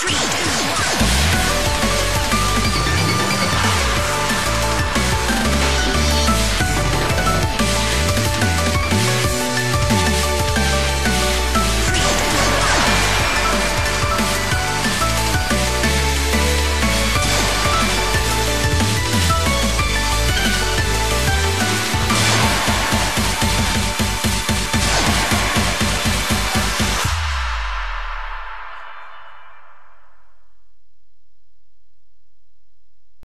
Three, two, one.